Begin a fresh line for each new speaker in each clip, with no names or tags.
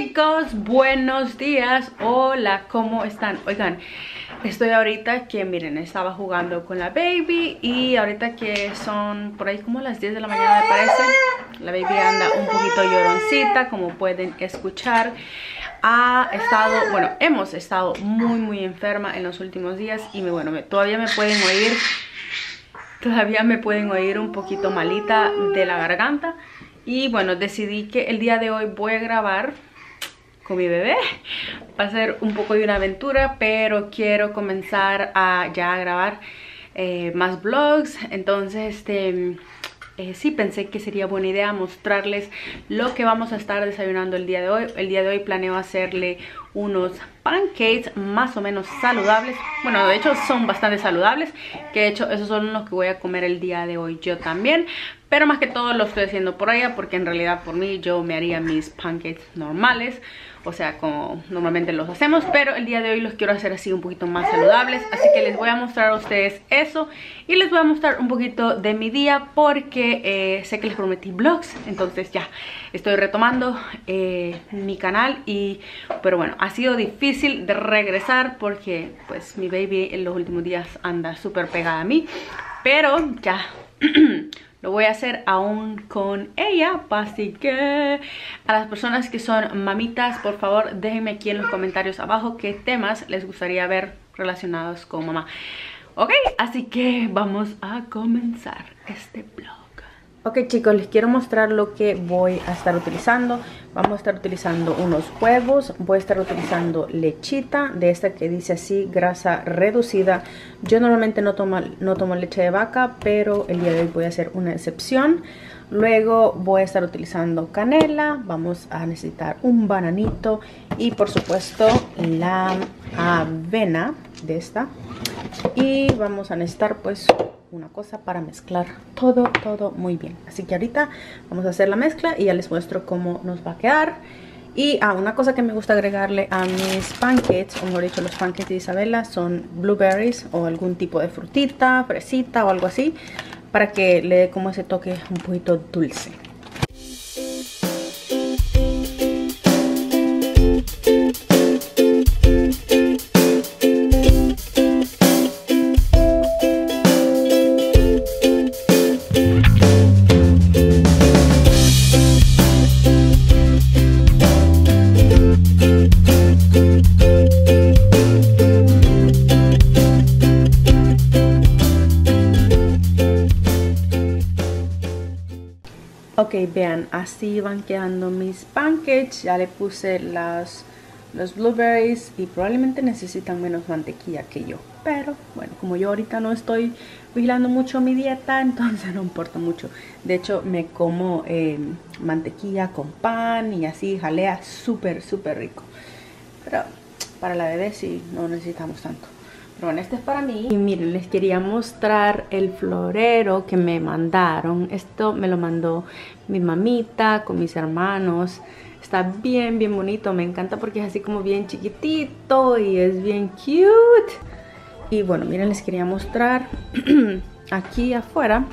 chicos, buenos días, hola, ¿cómo están? Oigan, estoy ahorita que miren, estaba jugando con la baby y ahorita que son por ahí como las 10 de la mañana me parece La baby anda un poquito lloroncita, como pueden escuchar. Ha estado, bueno, hemos estado muy muy enferma en los últimos días y me, bueno, todavía me pueden oír, todavía me pueden oír un poquito malita de la garganta. Y bueno, decidí que el día de hoy voy a grabar con mi bebé. Va a ser un poco de una aventura, pero quiero comenzar a ya grabar eh, más vlogs. Entonces, este... Eh, sí pensé que sería buena idea mostrarles lo que vamos a estar desayunando el día de hoy. El día de hoy planeo hacerle unos pancakes más o menos saludables. Bueno, de hecho son bastante saludables, que de hecho esos son los que voy a comer el día de hoy yo también. Pero más que todo lo estoy haciendo por ella porque en realidad por mí yo me haría mis pancakes normales o sea como normalmente los hacemos pero el día de hoy los quiero hacer así un poquito más saludables así que les voy a mostrar a ustedes eso y les voy a mostrar un poquito de mi día porque eh, sé que les prometí vlogs entonces ya estoy retomando eh, mi canal y pero bueno ha sido difícil de regresar porque pues mi baby en los últimos días anda súper pegada a mí pero ya Lo voy a hacer aún con ella, así que a las personas que son mamitas, por favor déjenme aquí en los comentarios abajo qué temas les gustaría ver relacionados con mamá. Ok, así que vamos a comenzar este vlog. Ok chicos, les quiero mostrar lo que voy a estar utilizando. Vamos a estar utilizando unos huevos, voy a estar utilizando lechita de esta que dice así, grasa reducida. Yo normalmente no tomo, no tomo leche de vaca, pero el día de hoy voy a hacer una excepción. Luego voy a estar utilizando canela, vamos a necesitar un bananito y por supuesto la avena de esta. Y vamos a necesitar pues una cosa para mezclar todo, todo muy bien. Así que ahorita vamos a hacer la mezcla y ya les muestro cómo nos va a quedar. Y ah, una cosa que me gusta agregarle a mis pancakes, o mejor dicho los pancakes de Isabela, son blueberries o algún tipo de frutita, fresita o algo así, para que le dé como ese toque un poquito dulce. Así van quedando mis pancakes. Ya le puse las, los blueberries y probablemente necesitan menos mantequilla que yo. Pero bueno, como yo ahorita no estoy vigilando mucho mi dieta, entonces no importa mucho. De hecho, me como eh, mantequilla con pan y así jalea súper, súper rico. Pero para la bebé sí, no necesitamos tanto. Pero este es para mí. Y miren, les quería mostrar el florero que me mandaron. Esto me lo mandó mi mamita con mis hermanos. Está bien, bien bonito. Me encanta porque es así como bien chiquitito y es bien cute. Y bueno, miren, les quería mostrar aquí afuera.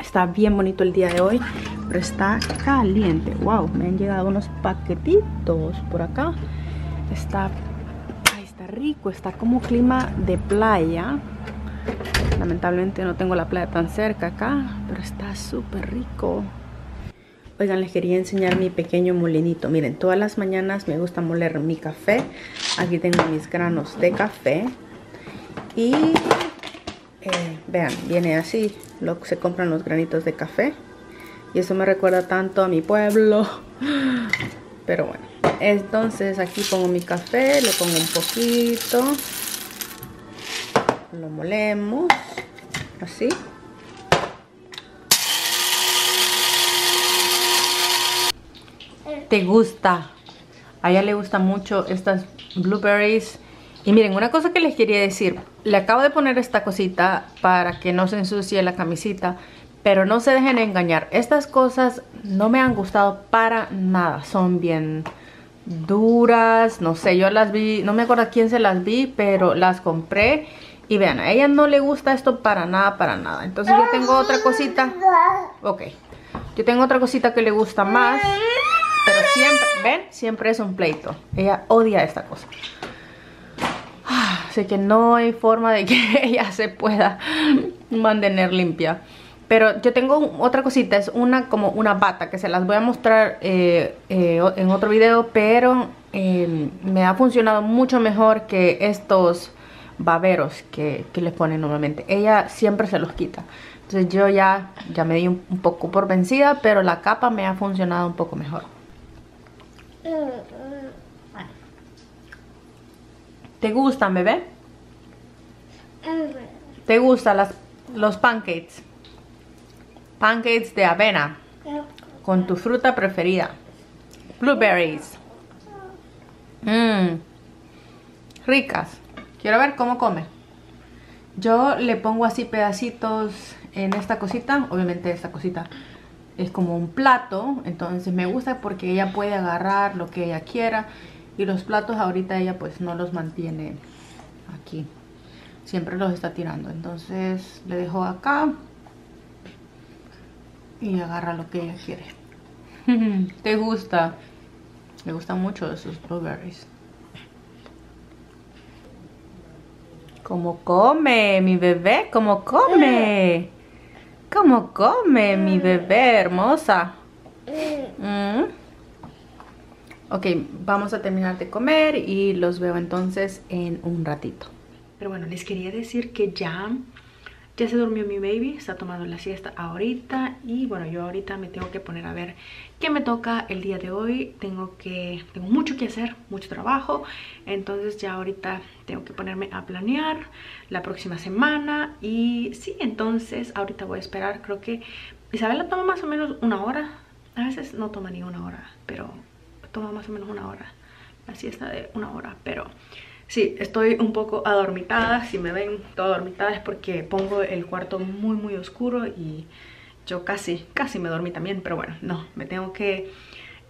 Está bien bonito el día de hoy, pero está caliente. Wow, me han llegado unos paquetitos por acá. Está rico, está como clima de playa. Lamentablemente no tengo la playa tan cerca acá, pero está súper rico. Oigan, les quería enseñar mi pequeño molinito. Miren, todas las mañanas me gusta moler mi café. Aquí tengo mis granos de café. Y eh, vean, viene así. Lo, se compran los granitos de café. Y eso me recuerda tanto a mi pueblo. Pero bueno. Entonces aquí pongo mi café, le pongo un poquito. Lo molemos. Así. ¿Te gusta? A ella le gustan mucho estas blueberries. Y miren, una cosa que les quería decir. Le acabo de poner esta cosita para que no se ensucie la camisita. Pero no se dejen engañar. Estas cosas no me han gustado para nada. Son bien duras, no sé, yo las vi, no me acuerdo quién se las vi, pero las compré y vean, a ella no le gusta esto para nada, para nada. Entonces yo tengo otra cosita, ok, yo tengo otra cosita que le gusta más, pero siempre, ¿ven? Siempre es un pleito. Ella odia esta cosa. Así que no hay forma de que ella se pueda mantener limpia. Pero yo tengo otra cosita, es una como una bata que se las voy a mostrar eh, eh, en otro video, pero em, me ha funcionado mucho mejor que estos baberos que, que les ponen normalmente. Ella siempre se los quita. Entonces yo ya, ya me di un, poco por vencida, pero la capa me ha funcionado un poco mejor. ¿Te gustan, bebé? ¿Te gustan las, los pancakes? Pancakes de avena. Con tu fruta preferida. Blueberries. Mmm. Ricas. Quiero ver cómo come. Yo le pongo así pedacitos en esta cosita. Obviamente esta cosita es como un plato. Entonces me gusta porque ella puede agarrar lo que ella quiera. Y los platos ahorita ella pues no los mantiene aquí. Siempre los está tirando. Entonces le dejo acá. Y agarra lo que ella quiere. ¿Te gusta? Me gustan mucho esos blueberries. ¿Cómo come mi bebé? ¿Cómo come? ¿Cómo come mi bebé hermosa? Mm. Ok, vamos a terminar de comer y los veo entonces en un ratito. Pero bueno, les quería decir que ya ya se durmió mi baby, está tomando la siesta ahorita y bueno, yo ahorita me tengo que poner a ver qué me toca el día de hoy. Tengo que tengo mucho que hacer, mucho trabajo, entonces ya ahorita tengo que ponerme a planear la próxima semana y sí, entonces ahorita voy a esperar, creo que Isabela toma más o menos una hora, a veces no toma ni una hora, pero toma más o menos una hora, la siesta de una hora, pero Sí, estoy un poco adormitada, si me ven toda adormitada es porque pongo el cuarto muy muy oscuro y yo casi, casi me dormí también, pero bueno, no, me tengo que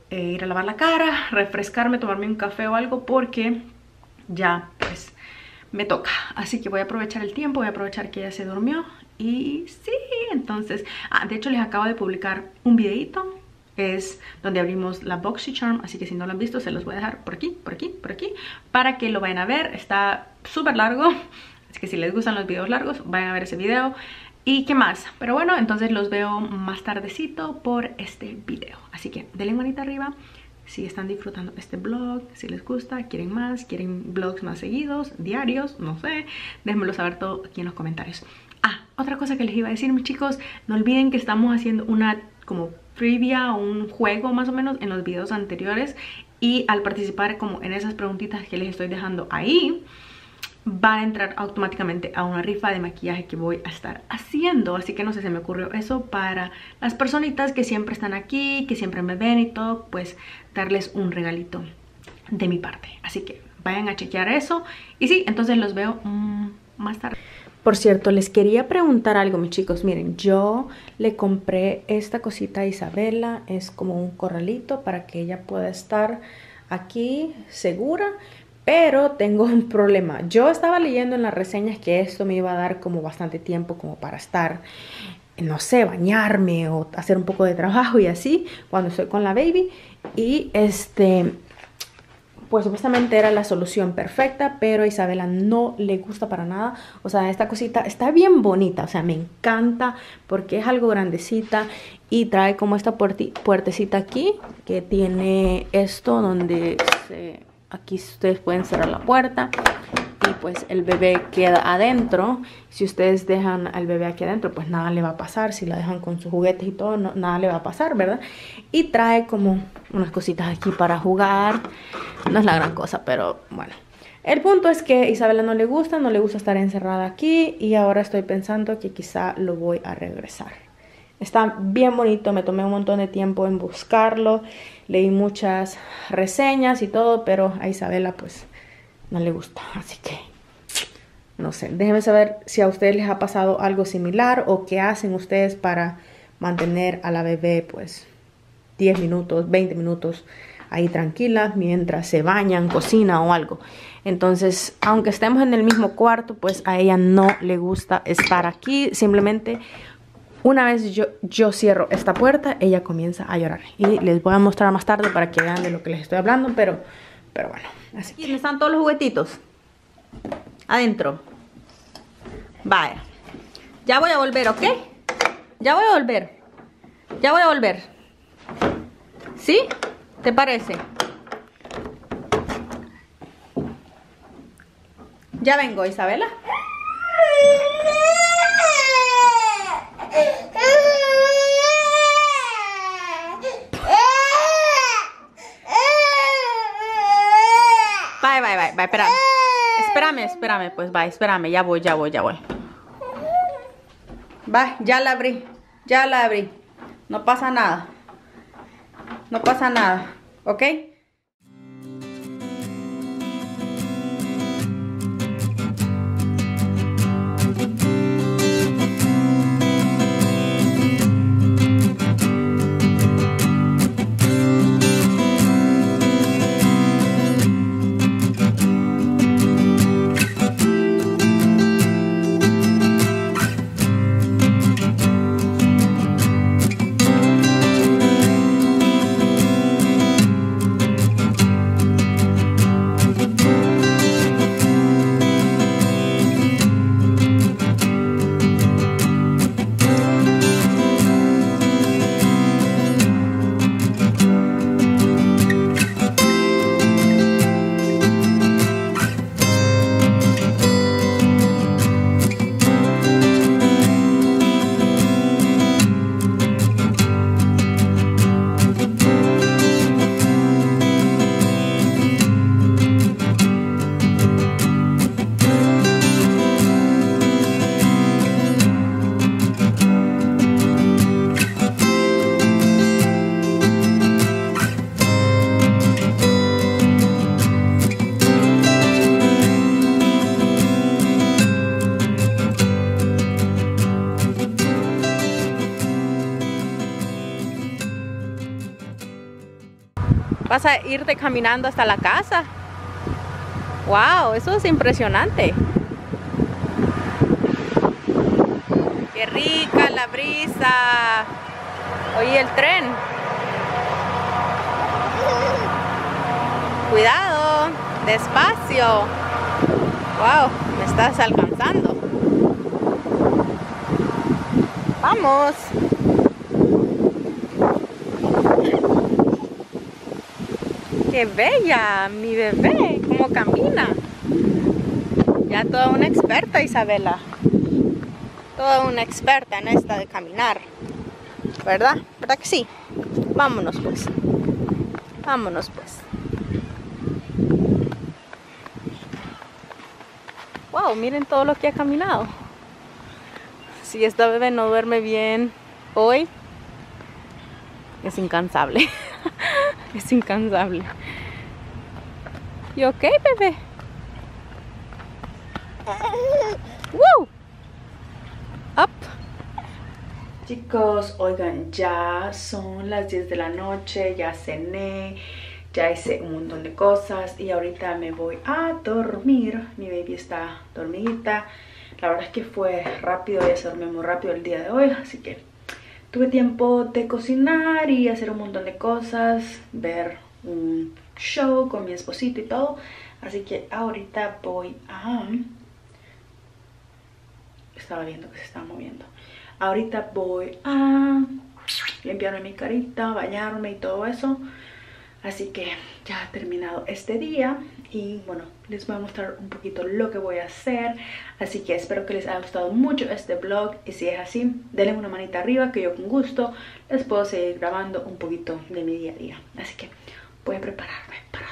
eh, ir a lavar la cara, refrescarme, tomarme un café o algo porque ya pues me toca. Así que voy a aprovechar el tiempo, voy a aprovechar que ella se durmió y sí, entonces, ah, de hecho les acabo de publicar un videito es donde abrimos la Charm así que si no lo han visto se los voy a dejar por aquí, por aquí, por aquí, para que lo vayan a ver, está súper largo, así que si les gustan los videos largos, vayan a ver ese video. ¿Y qué más? Pero bueno, entonces los veo más tardecito por este video. Así que denle manita arriba si están disfrutando este blog, si les gusta, quieren más, quieren vlogs más seguidos, diarios, no sé, déjenmelo saber todo aquí en los comentarios. Ah, otra cosa que les iba a decir, mis chicos, no olviden que estamos haciendo una como trivia un juego más o menos en los videos anteriores y al participar como en esas preguntitas que les estoy dejando ahí va a entrar automáticamente a una rifa de maquillaje que voy a estar haciendo. Así que no sé, se me ocurrió eso para las personitas que siempre están aquí que siempre me ven y todo pues darles un regalito de mi parte. Así que vayan a chequear eso. Y sí, entonces los veo mm, más tarde por cierto, les quería preguntar algo, mis chicos. Miren, yo le compré esta cosita a Isabela. Es como un corralito para que ella pueda estar aquí segura. Pero tengo un problema. Yo estaba leyendo en las reseñas que esto me iba a dar como bastante tiempo como para estar, no sé, bañarme o hacer un poco de trabajo y así cuando estoy con la baby. Y este, pues supuestamente era la solución perfecta, pero a Isabela no le gusta para nada. O sea, esta cosita está bien bonita, o sea, me encanta porque es algo grandecita y trae como esta puertecita aquí que tiene esto donde aquí ustedes pueden cerrar la puerta y pues el bebé queda adentro. Si ustedes dejan al bebé aquí adentro, pues nada le va a pasar. Si la dejan con sus juguetes y todo, nada le va a pasar, ¿verdad? Y trae como unas cositas aquí para jugar. No es la gran cosa, pero bueno. El punto es que Isabela no le gusta, no le gusta estar encerrada aquí y ahora estoy pensando que quizá lo voy a regresar. Está bien bonito, me tomé un montón de tiempo en buscarlo, leí muchas reseñas y todo, pero a Isabela pues no le gusta. Así que, no sé, déjenme saber si a ustedes les ha pasado algo similar o qué hacen ustedes para mantener a la bebé pues 10 minutos, 20 minutos ahí tranquila mientras se bañan, cocina o algo. Entonces, aunque estemos en el mismo cuarto, pues a ella no le gusta estar aquí. Simplemente una vez yo, yo cierro esta puerta, ella comienza a llorar. Y les voy a mostrar más tarde para que vean de lo que les estoy hablando, pero, pero bueno. Así ¿Dónde están todos los juguetitos? Adentro. Vaya. Ya voy a volver, ¿ok? Ya voy a volver. Ya voy a volver. ¿Sí? ¿Te parece? Ya vengo, Isabela. Bye, bye, espérame. Espérame, espérame, pues, bye, espérame, ya voy, ya voy, ya voy. Va, ya la abrí, ya la abrí. No pasa nada. No pasa nada, ¿ok? Vas a irte caminando hasta la casa. Wow, eso es impresionante. Qué rica la brisa. Oye el tren. Cuidado, despacio. Wow, me estás alcanzando. Vamos. ¡Qué bella! Mi bebé, cómo camina. Ya toda una experta, Isabela. Toda una experta en esta de caminar. ¿Verdad? ¿Verdad que sí? Vámonos pues. Vámonos pues. Wow, miren todo lo que ha caminado. Si esta bebé no duerme bien hoy, es incansable. es incansable. ¿Y ok, bebé? ¡Woo! Up. Chicos, oigan, ya son las 10 de la noche, ya cené, ya hice un montón de cosas y ahorita me voy a dormir. Mi baby está dormidita. La verdad es que fue rápido, ya se durmió muy rápido el día de hoy, así que tuve tiempo de cocinar y hacer un montón de cosas, ver un show con mi esposito y todo. Así que ahorita voy a... Estaba viendo que se estaba moviendo. Ahorita voy a limpiarme mi carita, bañarme y todo eso. Así que ya ha terminado este día y bueno, les voy a mostrar un poquito lo que voy a hacer. Así que espero que les haya gustado mucho este vlog y si es así, denle una manita arriba que yo con gusto les puedo seguir grabando un poquito de mi día a día. Así que voy a prepararme para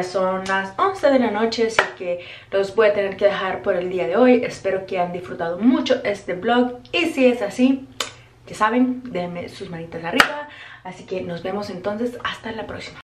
son las 11 de la noche, así que los voy a tener que dejar por el día de hoy. Espero que hayan disfrutado mucho este vlog y si es así, ya saben, denme sus manitas arriba. Así que nos vemos entonces hasta la próxima.